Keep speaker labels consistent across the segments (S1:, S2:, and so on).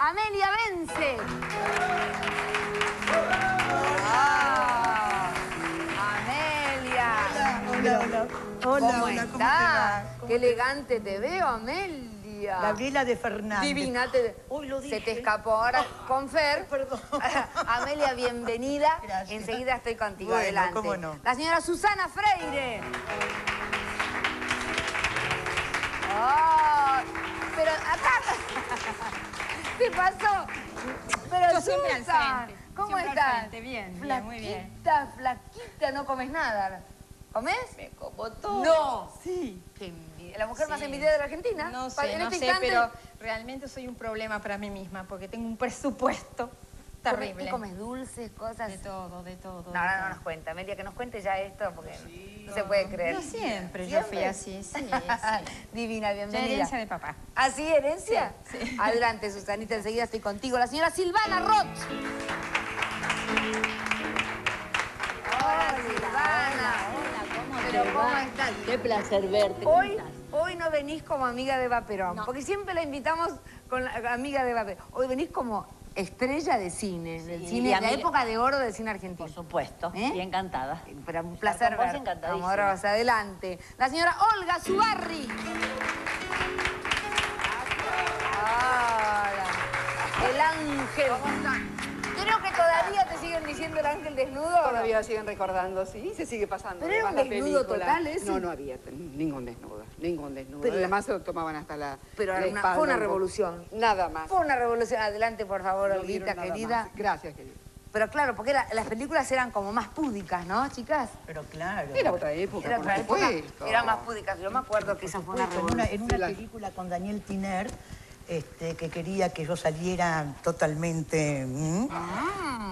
S1: Amelia Vence. Ah, Amelia.
S2: Hola, hola.
S1: ¿Cómo
S2: Hola, hola, ¿cómo te va?
S1: estás?
S2: ¿Cómo
S1: Qué elegante te veo, Amelia.
S2: Gabriela de Fernández.
S1: Divina, te-
S2: Uy, lo
S1: se te escapó ahora con Fer.
S2: Perdón.
S1: Amelia, bienvenida.
S2: Gracias.
S1: Enseguida estoy contigo,
S2: Bueno,
S1: adelante.
S2: cómo no.
S1: La señora Susana Freire. Oh, pero acá... ¿Qué pasó? Pero
S3: Yo siempre al frente,
S1: ¿Cómo
S3: siempre al
S1: estás?
S3: frente, bien, bien, muy bien.
S1: Flaquita, flaquita, no comes nada. ¿Comés?
S3: Me como todo.
S1: No.
S3: Sí.
S1: Qué envidia. La mujer más envidiada de la Argentina.
S3: No sé, no
S1: este
S3: sé, pero realmente soy un problema para mí misma porque tengo un presupuesto terrible.
S1: ¿Qué comes? ¿Dulces, cosas?
S3: De todo, de todo.
S1: No,
S3: de
S1: ahora no
S3: todo.
S1: nos cuenta. Amelia, que nos cuente ya esto porque no se puede creer.
S3: No siempre, yo fui así, sí, sí.
S1: Divina,
S3: Ya
S1: bienvenida.
S3: herencia de papá.
S1: ¿Así, herencia?
S3: Sí, sí.
S1: Adelante, Susanita, enseguida estoy contigo. La señora Silvana Roth. Hola, Silvana. Pero ¿cómo estás?
S4: Qué placer verte. ¿Cómo
S1: Hoy, hoy no venís como amiga de Vaperón,
S4: No.
S1: porque siempre la invitamos con la amiga de Vaperón. Hoy venís como estrella de cine, del
S4: Sí,
S1: cine, de la época de oro del cine argentino.
S4: Por supuesto.
S1: ¿Eh?
S4: Y encantada.
S1: Pero un placer ver. Vamos ahora más adelante. La señora Olga Zubarri. Hola. El ángel. Creo diciendo el ángel desnudo.
S5: Todavía siguen recordando, sí, se sigue pasando.
S1: Pero era un desnudo
S5: película-
S1: total ese.
S5: No, no había ningún desnudo, ningún desnudo.
S1: Pero la-
S5: Además se lo tomaban hasta la
S1: Pero
S5: la
S1: era una- fue una revolución.
S5: Nada más.
S1: Fue una revolución. Adelante, por favor,
S5: No
S1: Olguita, querida.
S5: más. Gracias, querida.
S1: Pero claro, porque era- las películas eran como más púdicas, ¿no, chicas?
S2: Pero claro.
S5: Era otra época,
S1: Era otra época. Eran más púdicas. Yo me acuerdo que esa fue una
S2: en una, en una
S5: Sí, la-
S2: película con Daniel Tiner, este, que quería que yo saliera totalmente... ¿m?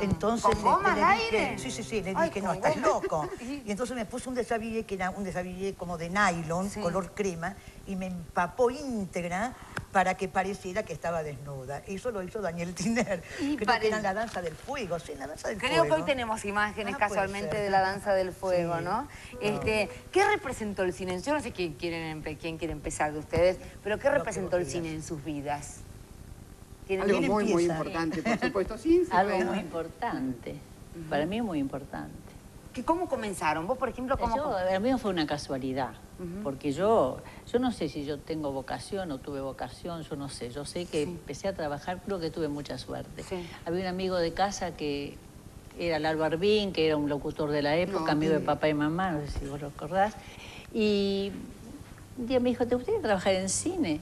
S2: Entonces
S1: Ah. ¿con
S2: le,
S1: al
S2: le dije,
S1: aire?
S2: sí, sí, sí, le
S1: Ay,
S2: dije, no,
S1: con
S2: estás
S1: goma.
S2: loco. Y entonces me puse un desabillé que era un desabillé como de nylon,
S1: Sí.
S2: color crema, y me empapó íntegra para que pareciera que estaba desnuda. Eso lo hizo Daniel Tiner.
S1: Y
S2: Creo
S1: pare-
S2: que era en la danza del fuego, sí, en la danza del
S1: Creo
S2: fuego.
S1: que hoy tenemos imágenes
S2: Ah,
S1: casualmente
S2: ser.
S1: de la danza del fuego,
S2: Sí.
S1: ¿no? Este, ¿Qué representó el cine? Yo no sé quién, quieren, quién quiere empezar de ustedes, pero ¿qué representó el cine en sus vidas? ¿Tienen
S5: Algo
S2: ¿Quién
S5: muy, muy importante, por supuesto. Sí, sí,
S4: Algo
S5: bueno.
S4: muy importante. Para mí muy importante.
S1: ¿Qué- ¿Cómo comenzaron? Vos, por ejemplo, ¿cómo
S4: Yo, el mío fue una casualidad, porque yo, yo no sé si yo tengo vocación o tuve vocación, yo no sé. Yo sé que empecé a trabajar, creo que tuve mucha suerte.
S1: Sí.
S4: Había un amigo de casa que era Lalo Arbín, que era un locutor de la época,
S5: No,
S4: amigo de papá y mamá, no sé si vos lo recordás. Y un día me dijo, ¿te gustaría trabajar en cine?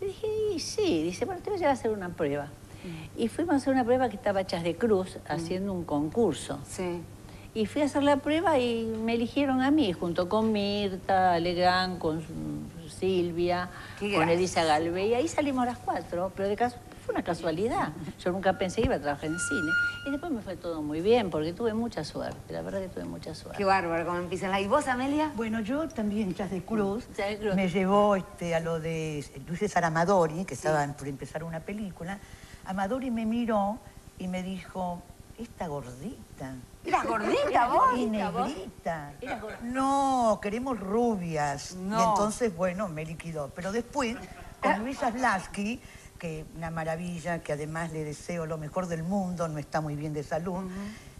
S4: Dije, y sí. Dice, bueno, te voy a a hacer una prueba.
S1: Mm.
S4: Y fuimos a hacer una prueba que estaba Chas de Cruz haciendo un concurso.
S1: Sí.
S4: Y fui a hacer la prueba y me eligieron a mí, junto con Mirta, Legrand, con Silvia, con. Elisa Galve. Y ahí salimos las cuatro, pero de caso, fue una casualidad. Yo nunca pensé que iba a trabajar en cine. Y después me fue todo muy bien, porque tuve mucha suerte, la verdad que tuve mucha suerte.
S1: Qué bárbaro, cómo empiezan. ¿Y vos, Amelia?
S2: Bueno, yo también, Chas de Cruz,
S4: Chas de Cruz.
S2: me llevó este, a lo de Luis César Amadori, que estaba por empezar una película. Amadori me miró y me dijo, esta gordita.
S1: ¿Eras gordita vos?
S2: Y negrita. No, queremos rubias.
S1: No.
S2: Y entonces, bueno, me liquidó. Pero después, con Luisa Slasky, que una maravilla, que además le deseo lo mejor del mundo, no está muy bien de salud,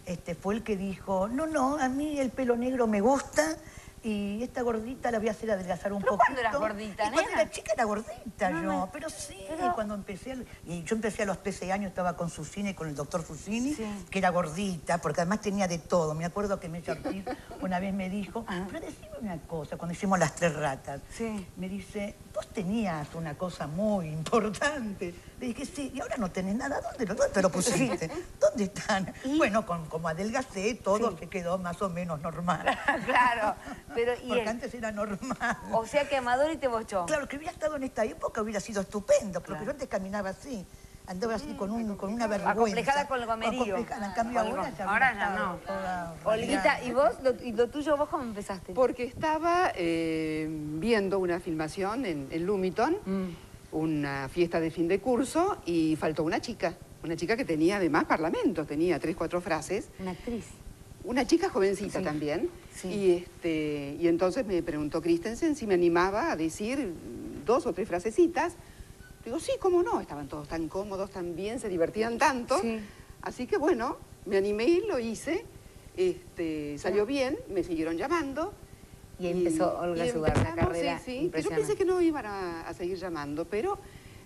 S2: este, fue el que dijo, no, no, a mí el pelo negro me gusta y esta gordita la voy a hacer adelgazar un
S1: ¿Pero
S2: poquito.
S1: cuándo eras gordita,
S2: Y cuando
S1: nena?
S2: era chica era gordita
S1: No,
S2: yo,
S1: no.
S2: pero sí,
S1: Pero-
S2: cuando empecé, y yo empecé a los 13 años, estaba con Susini, con el doctor Susini,
S1: Sí.
S2: que era gordita, porque además tenía de todo. Me acuerdo que Mecha Ortiz una vez me dijo,
S1: Ah.
S2: pero decime una cosa, cuando hicimos las tres ratas,
S1: Sí.
S2: me dice, vos tenías una cosa muy importante. Le dije, sí, y ahora no tenés nada, ¿dónde lo, dónde te lo pusiste? ¿Dónde están? Bueno, con, como adelgacé, todo se quedó más o menos normal.
S1: claro. Pero, ¿y
S2: Porque
S1: él?
S2: antes era normal.
S1: O sea que Amadori te bochó.
S2: Claro, que hubiera estado en esta época hubiera sido estupendo, porque
S1: Claro.
S2: yo antes caminaba así, andaba así con, un, con una vergüenza.
S1: Acomplejada con el gomerío.
S2: Acomplejada, en cambio
S1: Con el
S2: ahora ya...
S1: ahora ya no.
S2: toda
S1: Olguita. ¿y vos? Lo, ¿Y lo tuyo vos cómo empezaste?
S5: Porque estaba eh, viendo una filmación en, en Lumiton,
S1: Mm.
S5: Una fiesta de fin de curso, y faltó una chica. Una chica que tenía además parlamento, tenía tres, cuatro frases.
S1: Una actriz.
S5: Una chica jovencita
S1: Sí,
S5: también.
S1: sí.
S5: Y, este, y entonces me preguntó Christensen si me animaba a decir dos o tres frasecitas. Digo, sí, cómo no, estaban todos tan cómodos, tan bien, se divertían tanto.
S1: Sí.
S5: Así que bueno, me animé, lo hice, este, salió bien, me siguieron llamando.
S1: Y empezó Olga
S5: y
S1: Sugar, una carrera
S5: Sí, sí. Yo pensé que no iban a, a seguir llamando, pero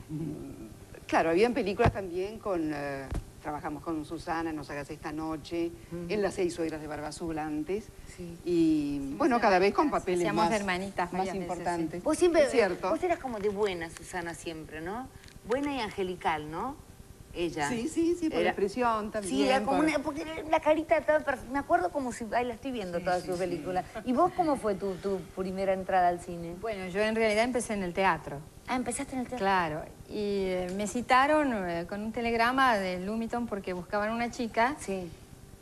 S5: mm, claro, habían películas también con... eh, trabajamos con Susana, Nos hagas esta noche, en Las seis suegras de Barbazul antes.
S1: Sí.
S5: Y bueno, cada vez con papeles más,
S3: hermanitas
S5: más
S3: varias veces,
S5: importantes.
S1: Vos siempre,
S5: Es cierto.
S1: vos eras como de buena, Susana, siempre, ¿no? Buena y angelical, ¿no? Ella.
S5: Sí, sí, sí, por la expresión también.
S1: Sí, era como
S5: por-
S1: una, porque la carita estaba. Me acuerdo como si, ahí la estoy viendo todas sus películas. ¿Y vos cómo fue tu, tu primera entrada al cine?
S3: Bueno, yo en realidad empecé en el teatro.
S1: Ah, empezaste en el teatro.
S3: Claro, y eh, me citaron eh, con un telegrama de Lumiton porque buscaban una chica
S1: Sí.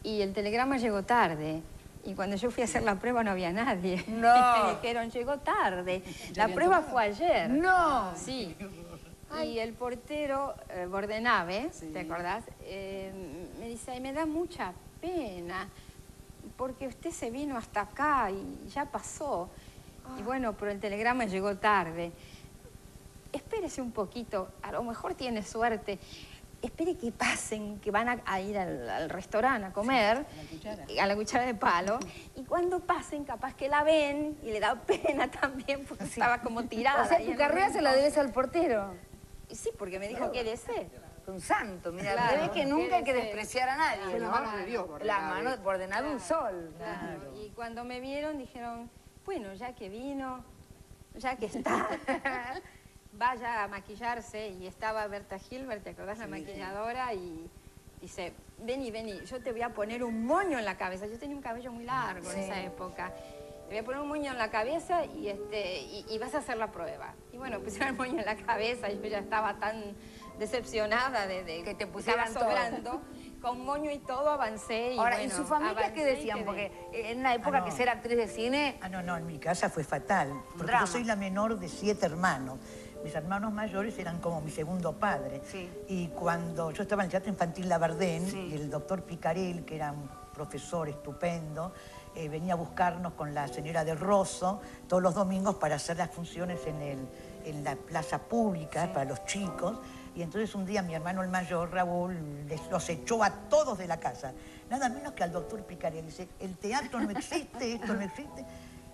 S3: y el telegrama llegó tarde. Y cuando yo fui a hacer la prueba no había nadie.
S1: No.
S3: Me dijeron, llegó tarde. La prueba fue ayer.
S1: No.
S3: Sí. Y el portero, eh, Bordenave, ¿te acordás? Eh, me dice, "Ay, me da mucha pena, porque usted se vino hasta acá y ya pasó. Y bueno, pero el telegrama llegó tarde. Espérese un poquito, a lo mejor tiene suerte. Espere que pasen, que van a, a ir al, al restaurante a comer, a la cuchara de palo, y cuando pasen, capaz que la ven y le da pena también, porque estaba como tirada.
S1: O sea, tu carrera se la debes al portero.
S3: Y Sí, porque me dijo que ser.
S1: Un santo, mira,
S3: Claro,
S1: debes que nunca hay que
S3: qué
S1: despreciar a nadie,
S5: Fue la
S1: ¿no?
S5: mano de Dios,
S1: La mano de Bordenave, un sol.
S3: Y cuando me vieron dijeron, bueno, ya que vino, ya que está, vaya a maquillarse. Y estaba Berta Gilbert, ¿te acordás? La maquilladora y dice, vení, vení, yo te voy a poner un moño en la cabeza. Yo tenía un cabello muy largo en esa época. Te voy a poner un moño en la cabeza y, este, y, y vas a hacer la prueba. Y bueno, pusieron el moño en la cabeza y yo ya estaba tan decepcionada de, de
S1: Que te pusieran
S3: sobrando. Con moño y todo avancé. Y
S1: Ahora,
S3: bueno,
S1: ¿y su familia qué decían? Porque en una época
S2: Ah, no.
S1: que ser actriz de cine...
S2: Ah, no, no, en mi casa fue fatal, porque
S1: drama.
S2: yo soy la menor de siete hermanos. Mis hermanos mayores eran como mi segundo padre.
S1: Sí.
S2: Y cuando yo estaba en el Teatro Infantil Labardén,
S1: Sí.
S2: y el doctor Picarel, que era un profesor estupendo, eh, venía a buscarnos con la señora del Rosso todos los domingos para hacer las funciones en, el, en la plaza pública para los chicos. Y entonces un día mi hermano el mayor, Raúl, les, los echó a todos de la casa. Nada menos que al doctor Picarel. Dice, el teatro no existe, esto no existe.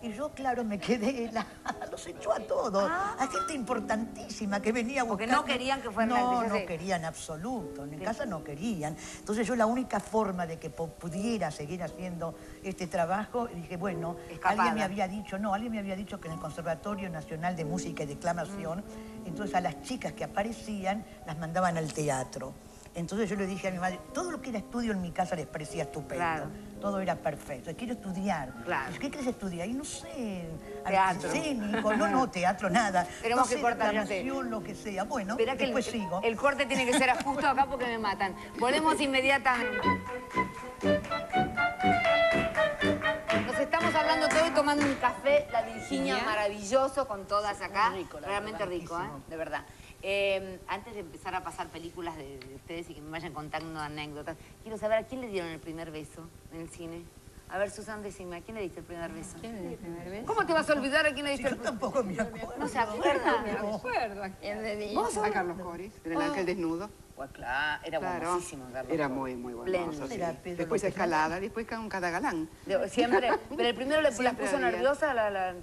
S2: Y yo, claro, me quedé helada. Los echó a todos. A gente importantísima que venía a
S1: Porque
S2: buscar.
S1: no querían que fueran
S2: No, no querían absoluto. En casa no querían. Entonces yo la única forma de que pudiera seguir haciendo este trabajo, dije, bueno,
S1: Escapada.
S2: alguien me había dicho, no, alguien me había dicho que en el Conservatorio Nacional de Música y Declamación,
S1: Mm.
S2: entonces a las chicas que aparecían las mandaban al teatro. Entonces yo le dije a mi madre, todo lo que era estudio en mi casa les parecía estupendo.
S1: Claro.
S2: Todo era perfecto. Quiero estudiar.
S1: Claro.
S2: ¿Qué quieres estudiar? Y no sé,
S1: Teatro.
S2: no, no, teatro, nada.
S1: Tenemos
S2: no
S1: que cortar,
S2: lo que sea. Bueno,
S1: Espera que el,
S2: después sigo.
S1: el corte tiene que ser justo acá porque me matan. Volvemos inmediatamente. Nos estamos hablando todo y tomando un café, la Virginia, maravilloso con todas acá.
S2: Rico,
S1: Realmente
S2: verdad,
S1: rico, ¿eh? De verdad. Eh, antes de empezar a pasar películas de, de ustedes y que me vayan contando anécdotas, quiero saber a quién le dieron el primer beso en el cine. A ver, Susan, decime, ¿a quién le diste el primer beso?
S3: ¿Quién me dio el primer beso?
S1: ¿Cómo te vas a olvidar a quién le
S2: Sí,
S1: diste
S2: yo
S1: el primer
S2: tampoco me acuerdo.
S1: No se acuerda.
S3: Me acuerdo a quién le di.
S5: A Carlos Coris, en el Ángel Desnudo.
S1: Pues claro, era
S5: Claro.
S1: buenísimo, Carlos.
S5: Era muy, muy bueno. Sí. Después escalada, después con cada galán.
S1: Siempre. Pero el primero le la puso
S5: había.
S1: nerviosa la, la,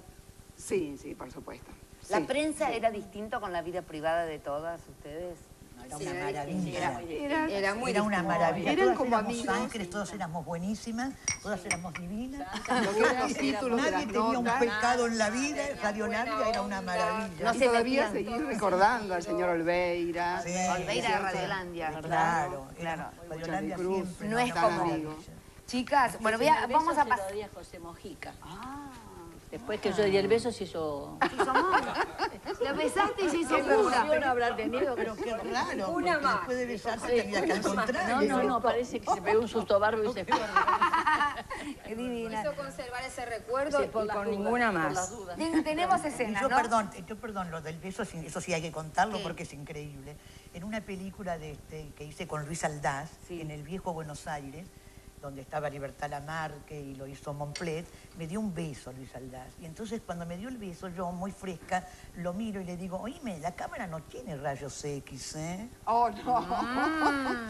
S5: Sí, sí, por supuesto.
S1: La
S5: Sí.
S1: prensa era distinto con la vida privada de todas ustedes.
S2: Era una maravilla.
S5: Era,
S3: Era muy
S2: Era una maravilla.
S5: Eran
S2: todas
S5: como
S2: éramos
S5: amigos.
S2: ángeles, todas éramos buenísimas, todas éramos divinas. Nadie tenía un pecado en la vida, Radio Navia era una maravilla.
S1: No se
S5: todavía seguir recordando al señor Olveira.
S2: Sí,
S1: Olveira de. Radiolandia.
S2: Claro,
S1: claro.
S2: Radiolandia
S5: Cruz,
S2: siempre.
S1: No es como-. Chicas, bueno, vamos a pasar.
S4: José Mojica. Después que yo di el beso, se hizo...
S1: Lo besaste y se hizo
S4: ¿Qué
S1: muda.
S4: emoción habrá tenido?
S2: Pero qué raro,
S3: Una más.
S2: después de besarse tenía que al contrario.
S4: No, no, no, parece que se pegó un susto bárbaro y se fue.
S1: Qué divina.
S3: Quiso conservar ese recuerdo
S4: Sí, por
S3: y
S4: las
S3: con
S4: dudas,
S3: ninguna
S4: por
S3: más.
S4: las dudas.
S1: Ten- Tenemos escenas,
S2: yo,
S1: ¿no?
S2: perdón, yo perdón, lo del beso, eso sí hay que contarlo
S1: Sí.
S2: porque es increíble. En una película de este, que hice con Luis Aldaz,
S1: Sí.
S2: en el viejo Buenos Aires, donde estaba Libertad Lamarque y lo hizo Montplet, me dio un beso Luis Aldaz. Y entonces cuando me dio el beso, yo muy fresca, lo miro y le digo, oíme, la cámara no tiene rayos X, ¿eh?
S5: Oh, no.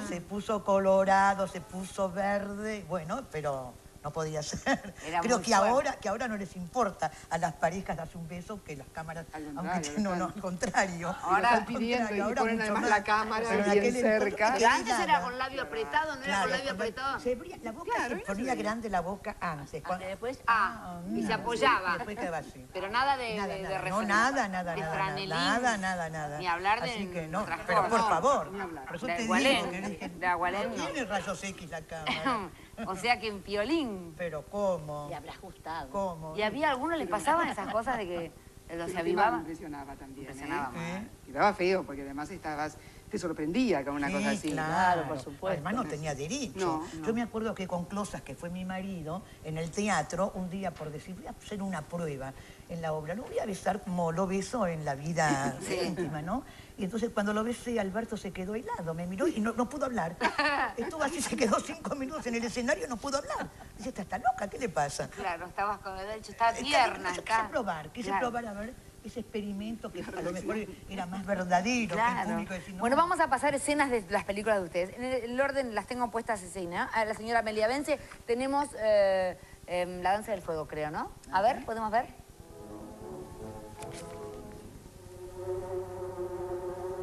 S2: Se puso colorado, se puso verde, bueno, pero no podía ser.
S1: Era
S2: Creo que ahora, que ahora no les importa a las parejas darse un beso que las cámaras,
S5: Al
S2: aunque no, no, al contrario.
S5: Ahora
S2: al
S5: pidiendo
S2: contrario,
S5: y
S2: ahora
S5: ponen además
S2: más.
S5: la cámara bien
S2: aquel
S5: cerca.
S1: antes era con labio apretado, ¿no era con labio apretado?
S2: se abría- la boca
S5: Claro,
S2: se
S5: no
S2: ponía grande la boca antes. cuando-
S4: después,
S1: Ah, y se apoyaba.
S2: Después quedaba así.
S1: Pero nada de,
S2: Nada,
S1: de, de
S2: nada, no, nada, nada, nada, nada, nada, nada.
S1: Ni hablar de
S2: Así que no,
S1: otras
S2: pero por favor, por eso
S1: De
S2: te
S1: Agualén,
S2: digo
S1: de
S2: tiene rayos X la cámara.
S1: O sea que en piolín.
S2: Pero ¿cómo?
S4: le habrá gustado.
S2: ¿Cómo?
S1: ¿Y había a alguno le pasaban esas cosas de que los se avivaban?
S5: Impresionaba también.
S1: Impresionaba
S5: ¿eh?
S2: ¿Eh?
S5: Quedaba feo porque además estabas, te sorprendía con una
S2: Sí,
S5: cosa así.
S2: Claro,
S4: por supuesto.
S2: Además no tenía derecho.
S5: No, no.
S2: Yo me acuerdo que con Closas, que fue mi marido, en el teatro, un día por decir, voy a hacer una prueba en la obra, lo voy a besar como lo beso en la vida íntima, ¿no? Y entonces cuando lo besé, Alberto se quedó helado, me miró y no, no pudo hablar. Estuvo así, se quedó cinco minutos en el escenario y no pudo hablar. Dice, esta está loca, ¿qué le pasa?
S1: Claro, estabas con de hecho, estaba
S2: Está-
S1: tierna. Está-
S2: quise probar, quise
S1: Claro.
S2: probar a ver ese experimento que a lo mejor era más verdadero que el público. decir, no,
S1: Bueno, vamos a pasar escenas de las películas de ustedes. En el, el orden las tengo puestas escena. A la señora Amelia Vence tenemos eh, em, La Danza del Fuego, creo, ¿no? A ver, ¿podemos ver?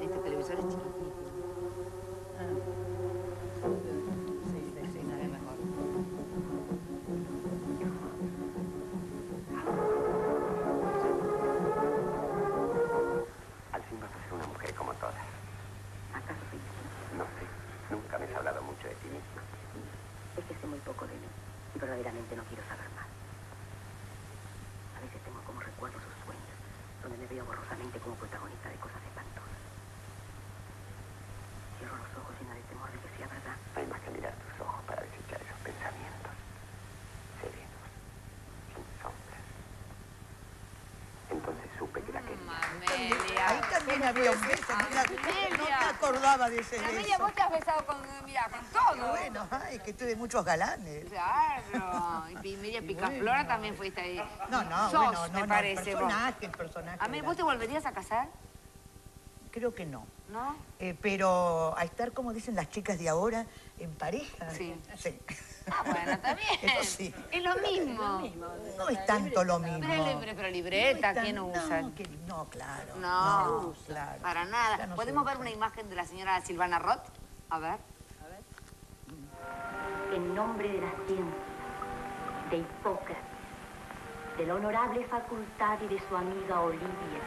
S1: Este televisor Amelia.
S2: Un beso. no me acordaba de ese
S1: Amelia,
S2: beso.
S1: vos te has besado con, mira, con todo.
S2: Bueno, ay, que tuve muchos galanes.
S1: Claro. Y Media Picaflora también fuiste ahí.
S2: No, no,
S1: Sos,
S2: bueno, no,
S1: me
S2: no,
S1: parece.
S2: el
S1: vos.
S2: personaje, personaje.
S1: A mí, ¿vos te volverías a casar?
S2: Creo que no.
S1: ¿No?
S2: Eh, pero a estar, como dicen las chicas de ahora, en pareja.
S1: Sí.
S2: Sí.
S1: Ah, bueno, está bien.
S2: Eso sí.
S1: Es lo mismo.
S2: No es tanto lo mismo.
S1: Pero, libre, pero libreta, ¿quién usa?
S2: No, que- no, claro.
S1: No,
S2: claro.
S1: para nada.
S2: no
S1: ¿Podemos ver una imagen de la señora Silvana Roth? A ver.
S6: En nombre de la ciencia, de Hipócrates, de la honorable facultad y de su amiga Olivia,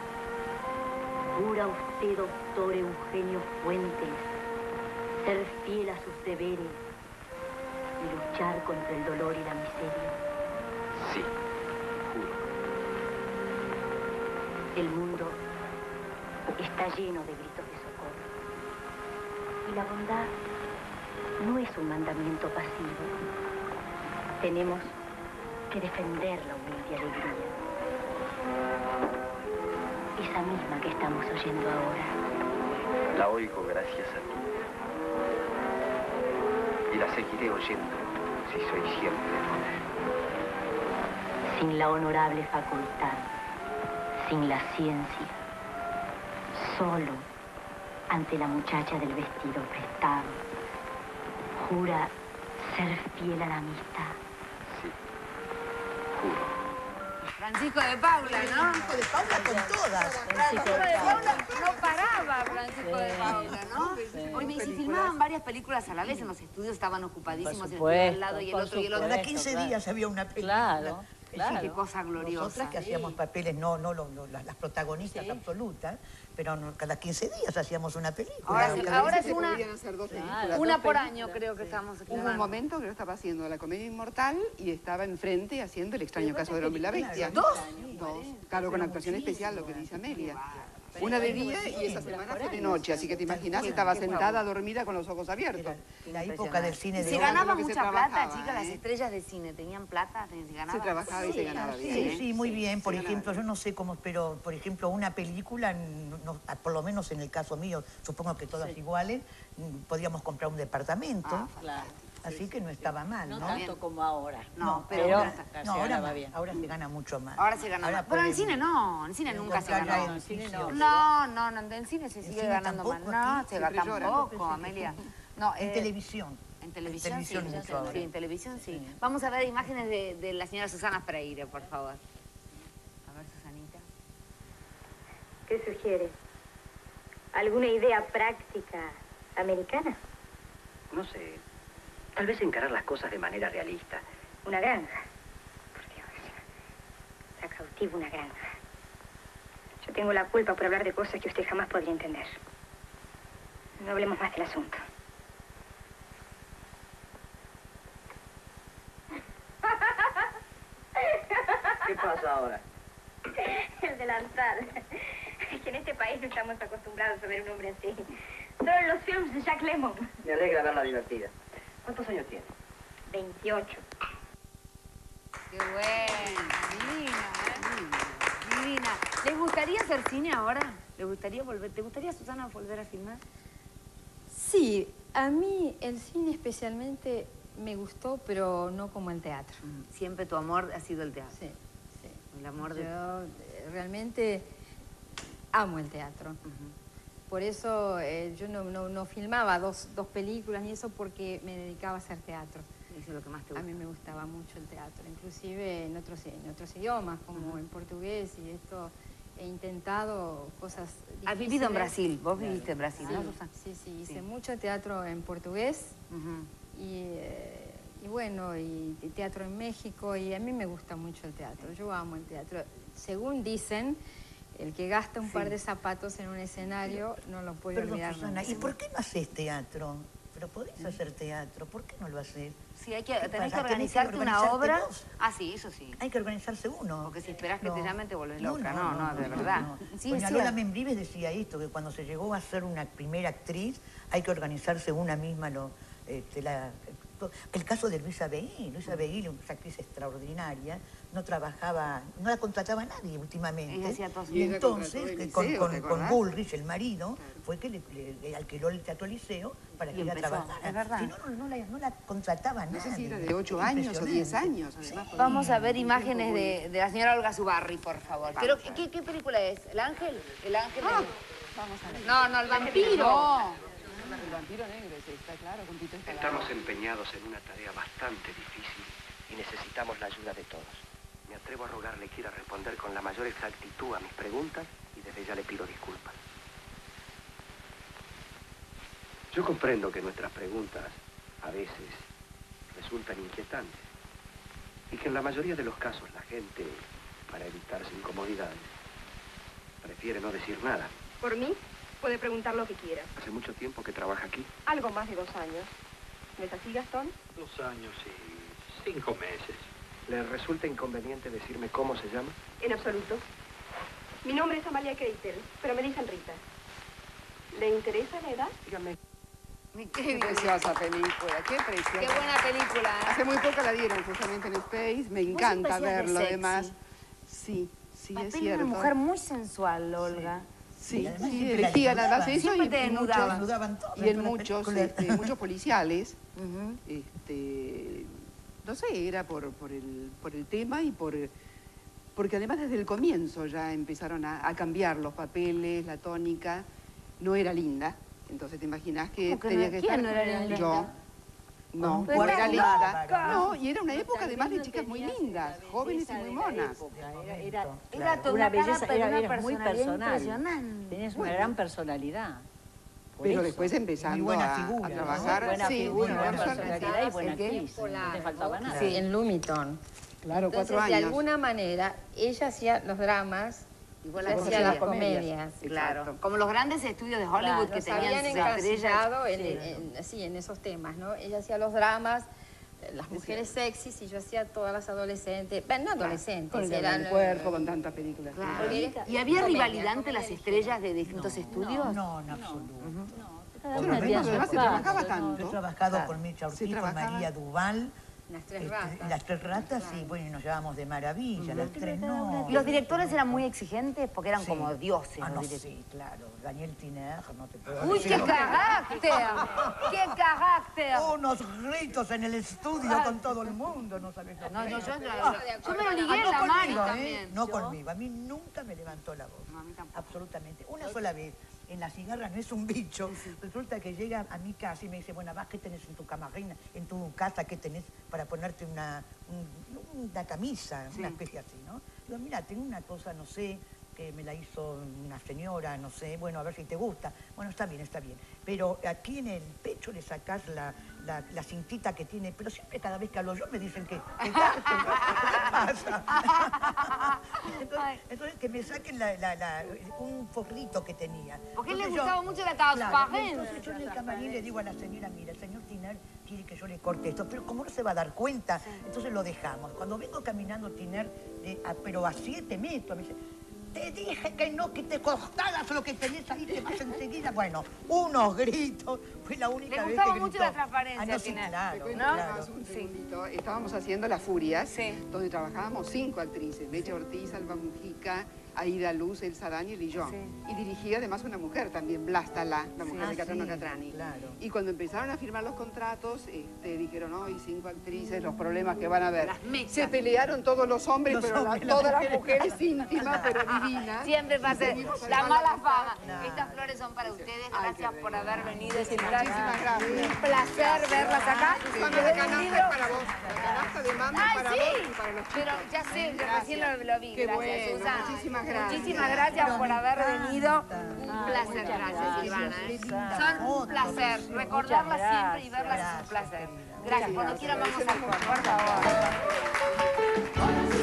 S6: jura usted, doctor Eugenio Fuentes, ser fiel a sus deberes y luchar contra el dolor y la miseria.
S7: Sí, juro.
S6: El mundo está lleno de gritos de socorro. Y la bondad no es un mandamiento pasivo. Tenemos que defender la humilde alegría. Esa misma que estamos oyendo ahora.
S7: La oigo gracias a ti. Y la seguiré oyendo si soy siempre
S6: sin la honorable facultad, sin la ciencia, solo ante la muchacha del vestido prestado, jura ser fiel a la amistad.
S7: Sí, juro.
S1: Francisco de Paula, ¿no?
S2: Hijo de Paula con todas.
S1: Francisco de Paula no paraba Francisco de Paula, ¿no? Oye, y se filmaban varias películas a la vez en los estudios, estaban ocupadísimos, el estudio al lado y el otro y el otro.
S2: Cada
S4: Supuesto,
S2: 15
S4: claro.
S2: días había una película.
S4: Claro,
S1: Sí,
S4: claro.
S1: qué cosa gloriosa.
S2: Nosotras que hacíamos papeles, no, no lo- lo- las, protagonistas absolutas, pero no- cada 15 días hacíamos una película.
S1: Ahora sí,
S2: vez
S1: ahora es una-
S5: hacer dos películas.
S1: Una
S5: dos
S1: por
S5: películas.
S1: año creo que estamos
S5: Hubo un momento que lo estaba haciendo la comedia inmortal y estaba enfrente haciendo el extraño caso del hombre y la bestia.
S1: ¿Dos?
S5: Dos. Claro, con actuación especial, lo que dice Amelia. Una de día y esa semana fue de noche, así que te imaginas, estaba sentada dormida con los ojos abiertos.
S2: La época del cine de
S1: Se ganaba mucha plata, chicas, las
S5: ¿eh?
S1: estrellas de cine. ¿Tenían plata? ¿Se ganaba?
S5: Se trabajaba y se ganaba bien.
S2: Sí,
S5: ¿eh?
S2: sí, muy bien. Por ejemplo, yo no sé cómo, pero por ejemplo, una película, no- por lo menos en el caso mío, supongo que todas iguales, podíamos comprar un departamento.
S5: Ah,
S4: Claro.
S2: Así que no estaba mal,
S4: No
S2: ¿no?
S4: tanto como ahora.
S1: No, pero,
S2: No, ahora, más,
S4: bien.
S2: ahora se gana mucho más.
S1: ahora se gana
S2: Ahora
S1: más. Pero en cine no, en cine nunca se ganó.
S2: la
S4: en cine
S2: edificio.
S1: No, no, no, en el cine se
S2: ¿En
S1: sigue
S2: cine
S1: ganando más. No, se gana tampoco, Amelia. No,
S2: En
S1: eh,
S2: televisión.
S1: En televisión,
S2: televisión
S1: sí.
S2: mucho ahora.
S1: Sí, en televisión sí. Vamos a ver imágenes de, de la señora Susana Freire, por favor. A ver, Susanita.
S6: ¿Qué sugiere? ¿Alguna idea práctica americana?
S7: No sé. Tal vez encarar las cosas de manera realista.
S6: Una granja. Por Dios. La cautivo una granja. Yo tengo la culpa por hablar de cosas que usted jamás podría entender. No hablemos más del asunto.
S7: ¿Qué pasa ahora?
S6: El delantal. Es que en este país no estamos acostumbrados a ver un hombre así. Solo en los films de Jacques Lemon.
S7: Me alegra verla divertida. ¿Cuántos años tiene?
S6: 28.
S1: Qué bueno, divina, ¿eh? Divina. ¿Les gustaría hacer cine ahora? ¿Les gustaría volver? ¿Te gustaría, Susana, volver a filmar?
S3: Sí, a mí el cine especialmente me gustó, pero no como el teatro.
S1: Siempre tu amor ha sido el teatro.
S3: Sí, sí.
S1: El amor de...
S3: Yo eh, realmente amo el teatro. Por eso eh, yo no, no- no filmaba dos, dos películas ni eso porque me dedicaba a hacer teatro.
S1: Eso es lo que más te
S3: A
S1: gusta.
S3: mí me gustaba mucho el teatro, inclusive en otros, en otros idiomas, como en portugués y esto. He intentado cosas
S1: Has vivido en
S3: difíciles.
S1: Brasil, vos viviste en Brasil, ¿no,
S3: Sí, sí, sí, hice
S1: Sí.
S3: mucho teatro en portugués
S1: Ujú.
S3: y, eh, y bueno, y te- teatro en México y a mí me gusta mucho el teatro, yo amo el teatro. Según dicen, el que gasta un par de zapatos en un escenario no lo puede
S2: Perdón,
S3: olvidar
S2: Susana. ¿y por qué no haces teatro? Pero podés hacer teatro, ¿por qué no lo haces?
S1: Sí, hay que,
S2: ¿Qué
S1: tenés que?
S2: ¿Tenés que
S1: organizarte una obra.
S2: vos?
S1: Ah, sí, eso sí.
S2: Hay que organizarse uno.
S1: Porque si esperás que te llamen, te volvés
S2: No,
S1: loca. No, no, de verdad.
S2: no.
S1: Sí,
S2: Doña
S1: es
S2: Lola. Membrives decía esto, que cuando se llegó a ser una primera actriz, hay que organizarse una misma lo, este, la- el caso de Luisa Beguí, Luisa Beguí, una actriz extraordinaria, no trabajaba, no la contrataba nadie últimamente.
S1: Ella
S2: y
S5: Y
S2: entonces, con. Bullrich, el marido, fue que le, le- le alquiló el teatro liceo para
S1: Y
S2: que ella
S1: empezó,
S2: trabajara.
S1: es verdad.
S2: Si no, no, no la, no la contrataba
S5: No
S2: nadie.
S5: sé si era de 8 años o 10
S2: Impresionante.
S5: años, además.
S1: Vamos a ver imágenes de, de la señora Olga Zubarri, por favor. Que- ¿qué, qué película es? ¿El ángel? ¿El ángel? de-
S5: Vamos a ver.
S1: No, no, el vampiro.
S5: No. El vampiro negro, sí, está claro, con Tito Escalada.
S7: Estamos empeñados en una tarea bastante difícil y necesitamos la ayuda de todos. Me atrevo a rogarle quiera responder con la mayor exactitud a mis preguntas y desde ya le pido disculpas. Yo comprendo que nuestras preguntas a veces resultan inquietantes y que en la mayoría de los casos la gente, para evitarse incomodidades, prefiere no decir nada.
S8: Por mí, puede preguntar lo que quiera.
S7: Hace mucho tiempo que trabaja aquí.
S8: Algo más de dos años. ¿No es así, Gastón?
S9: Dos años y cinco meses.
S7: ¿Le resulta inconveniente decirme cómo se llama?
S8: En absoluto. Mi nombre es Amalia Keitel, pero me dicen Rita. ¿Le interesa la edad?
S7: Dígame.
S1: Qué,
S5: preciosa película, qué preciosa.
S1: Qué buena película. ¿eh?
S5: Hace muy poco la dieron justamente en Space, me encanta verlo además. Sí, sí,
S1: Papel
S5: es cierto.
S1: una mujer muy sensual, Olga.
S5: Sí, sí,
S2: siempre la
S5: elegía nada más
S2: desnudaban.
S5: eso y,
S1: te
S5: y muchos- en muchos, este, muchos policiales, este, no sé, era por, por, el, por el tema y por... Porque además desde el comienzo ya empezaron a, a cambiar los papeles, la tónica. No era linda, entonces te imaginas que
S1: ¿Cómo que
S5: tenía
S1: no?
S5: que
S1: ¿Quién
S5: estar...
S1: no era linda?
S5: Yo. No, era linda. No, y era una época además de chicas muy lindas, jóvenes y muy
S4: de
S5: monas.
S4: época, Era, era,
S1: Era toda
S4: una belleza,
S1: pero
S4: era, muy
S1: personalidad
S4: personal. Tenías una
S5: Bueno.
S4: gran personalidad. Por
S5: Pero
S4: eso.
S5: después empezando
S2: buena
S5: a,
S2: figura,
S5: a
S2: ¿no?
S5: trabajar.
S4: buena
S5: sí,
S4: figura, buena personalidad y buena actriz. No te faltaba nada.
S3: Sí, en Lumiton.
S5: Claro,
S3: Entonces,
S5: cuatro
S3: de
S5: años.
S3: alguna manera, ella hacía los dramas,
S1: Igual las
S3: hacía las
S1: comedias. Claro.
S5: Exacto.
S1: Como los grandes estudios de Hollywood que tenían estrellas.
S3: encasillado en, en- sí, en esos temas, ¿no? Ella hacía los dramas, eh, las mujeres sexys y yo hacía todas las adolescentes, bueno, no adolescentes,
S5: Con
S3: eran...
S5: del cuerpo, con tantas películas.
S1: Claro. ¿Y había
S3: comedia,
S1: rivalidad entre las estrellas de distintos estudios?
S2: No, en absoluto.
S5: No se trabajaba
S4: ¿no?
S5: tanto.
S2: Yo he trabajado con Mircha
S5: Sí,
S2: Ortiz, con
S5: trabajaba.
S2: María Duval,
S3: Las tres
S2: Este,
S3: ratas.
S2: Las tres ratas, sí, bueno, y nos llevamos de maravilla, las tres no.
S1: ¿Y los directores eran muy exigentes? Porque eran
S2: Sí.
S1: como dioses
S2: Ah,
S1: los
S2: no,
S1: directores.
S2: sí, claro. Daniel Tiner, no te puedo
S1: ¡Uy,
S2: decir
S1: qué carácter! ¡Qué carácter!
S2: Unos gritos en el estudio con todo el mundo, no sabes lo
S1: No,
S2: que
S1: yo,
S2: es.
S1: yo, yo,
S2: Ah,
S1: yo me lo ligué
S2: ah,
S1: en
S2: no
S1: la
S2: conmigo,
S1: mano.
S2: ¿eh? No conmigo, a mí nunca me levantó la voz.
S1: No, a mí tampoco.
S2: Absolutamente. Una sola vez, en la cigarra no es un bicho. Resulta que llega a mi casa y me dice, bueno, vas, ¿qué tenés en tu camarina, en tu casa, qué tenés para ponerte una, un- una camisa, una especie así, ¿no? Digo, mira, tengo una cosa, no sé, que me la hizo una señora, no sé, bueno, a ver si te gusta. Bueno, está bien, está bien. Pero aquí en el pecho le sacás la, la, la cintita que tiene, pero siempre cada vez que hablo yo me dicen que, que gaste, ¿qué pasa? entonces, entonces que me saquen la- la- la- un forrito que tenía.
S1: Porque él le gustaba mucho la transparencia.
S2: entonces yo en el camarín le digo a la señora, mira, el señor Tiner quiere que yo le corte esto, pero como no se va a dar cuenta, entonces lo dejamos. Cuando vengo caminando Tiner, de- a- pero a siete metros, me dice, te dije que no, que te cortaras lo que tenés ahí, te vas enseguida. Bueno, unos gritos, fue la única
S1: Le
S2: vez
S1: gustaba
S2: que
S1: mucho
S2: gritó.
S1: la transparencia,
S2: Ah, no, sí,
S1: Tiner.
S2: claro,
S5: Te cuento
S1: ¿No?
S2: claro.
S5: más un segundito. Estábamos haciendo Las Furias,
S1: Sí.
S5: donde trabajábamos cinco actrices, Leche Ortiz, Alba Mujica, Aida Luz, Elsa Daniel y yo.
S1: Sí.
S5: Y dirigía además una mujer también, Blastala, la mujer
S2: Ah,
S5: de Catrano
S2: sí,
S5: Catrani.
S2: claro.
S5: Y cuando empezaron a firmar los contratos, este, dijeron, hoy cinco actrices, los problemas que van a haber. Se pelearon todos los hombres,
S2: Los
S5: pero
S2: hombres,
S5: todas las
S2: mujeres.
S5: íntimas, pero divinas.
S1: Siempre va a ser la mala fama. Estas flores son para ustedes.
S5: Ay,
S1: Gracias por haber venido. Es
S5: Muchísimas gracias.
S1: un placer verlas acá. Les
S5: la canasta para vos. La canasta de
S1: Ay,
S5: para
S1: sí.
S5: vos y para los
S1: Pero
S5: chicos.
S1: ya sé, yo
S5: Gracias.
S1: recién lo, lo vi.
S5: Qué
S1: gracias,
S5: bueno,
S1: Susana.
S5: Muchísimas gracias.
S1: Muchísimas gracias por haber venido. Un placer, gracias, Silvana. ¿eh? Son un placer. Recordarlas siempre y verlas es un placer. Gracias. Cuando quieran vamos al por favor.